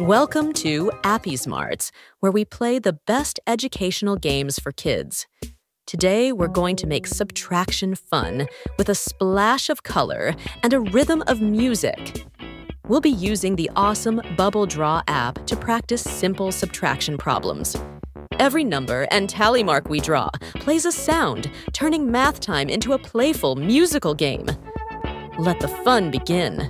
Welcome to Appysmarts, where we play the best educational games for kids. Today, we're going to make subtraction fun with a splash of color and a rhythm of music. We'll be using the awesome Bubl Draw app to practice simple subtraction problems. Every number and tally mark we draw plays a sound, turning math time into a playful musical game. Let the fun begin.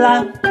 La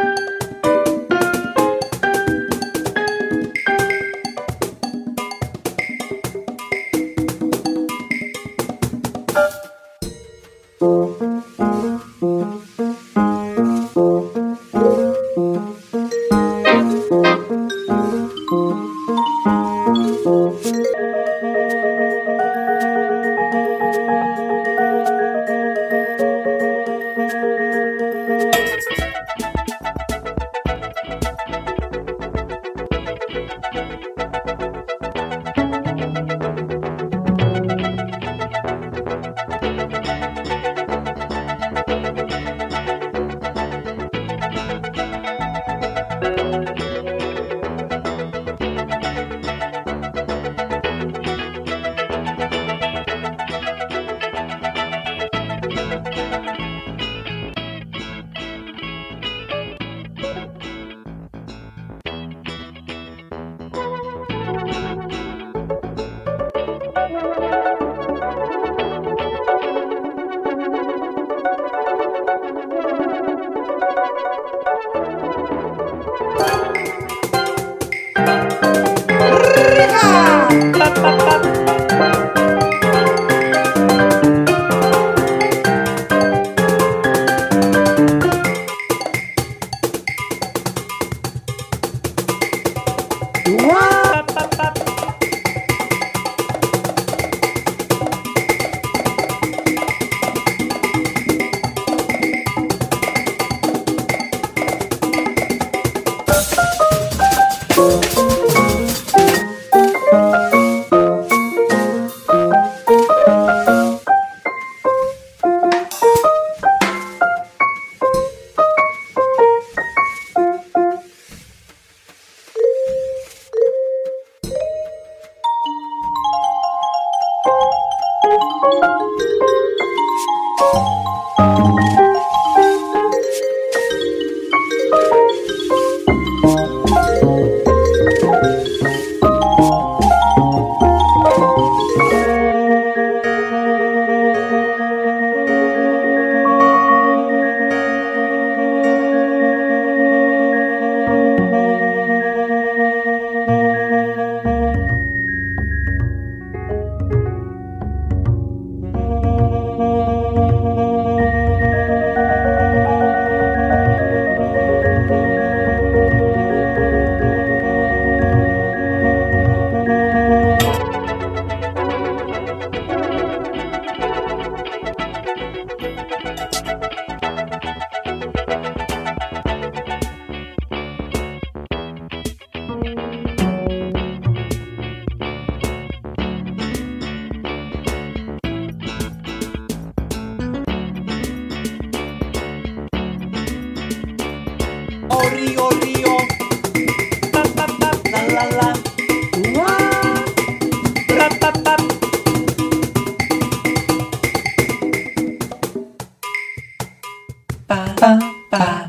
Pa pa pa.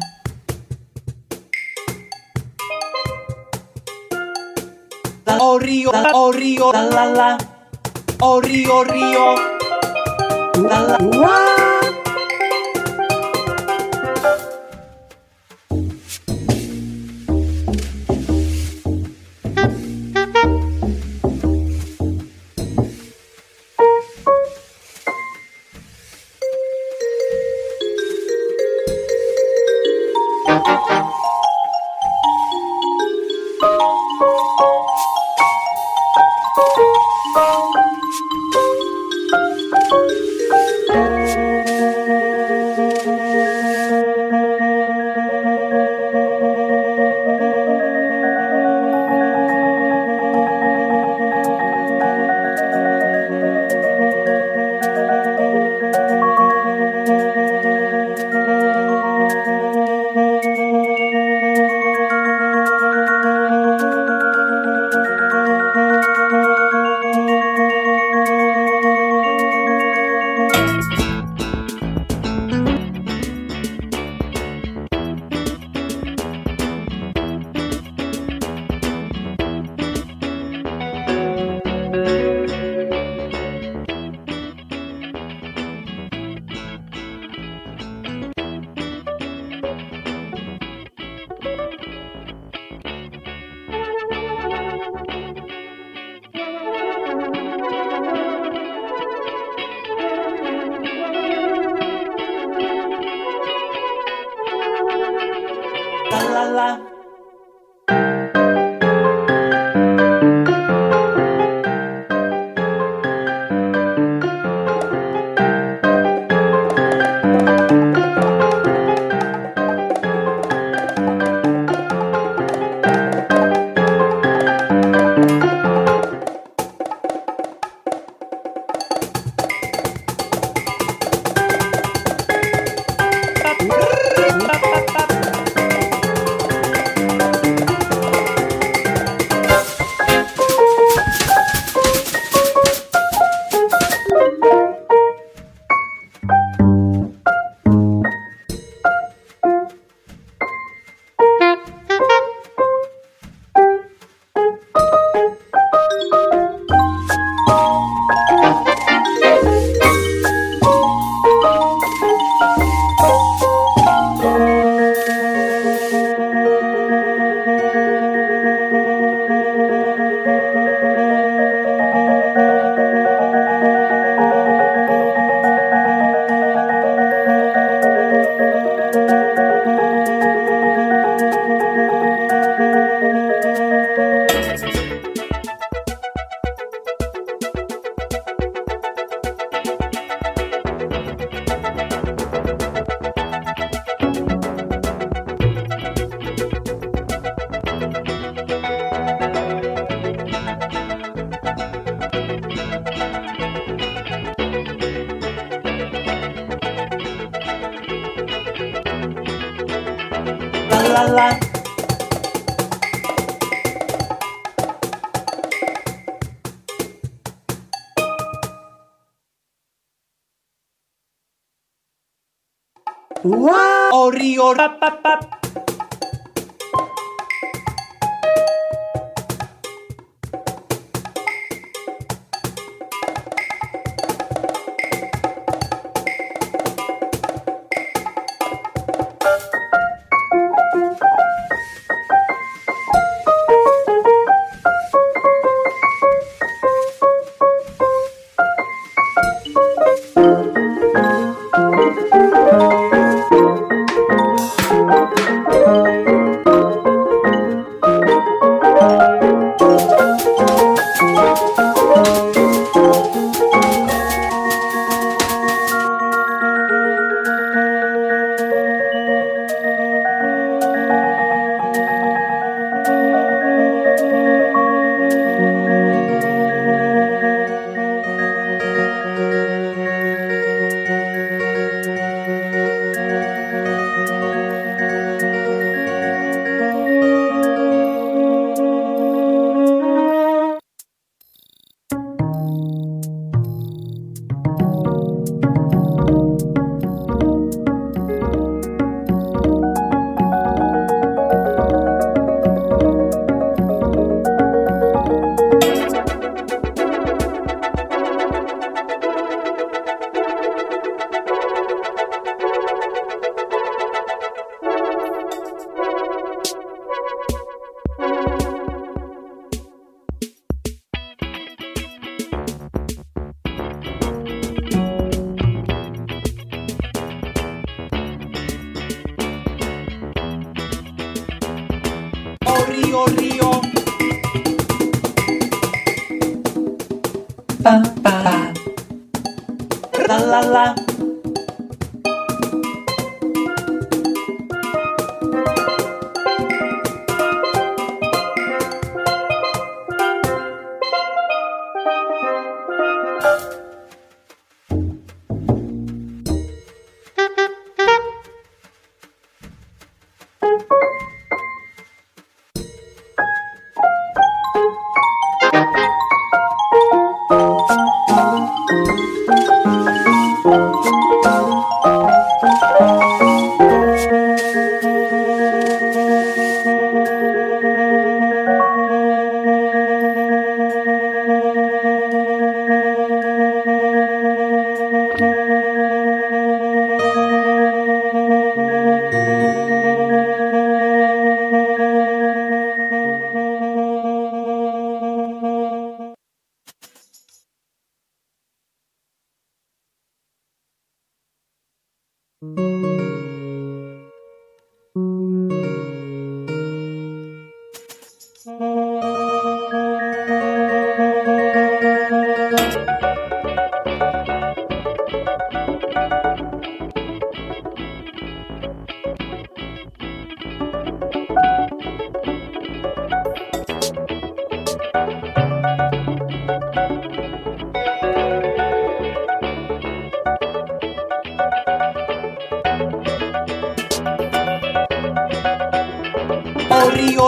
La oh Rio, la oh Rio, la la la. Oh Rio Rio. La la. Wah. La la. Wow! Ori, ori, pap, pap, pap. Rio Rio. Pa pa. La la la.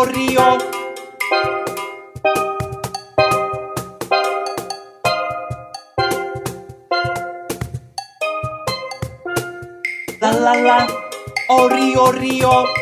río. La la la, o río río.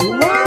Ori.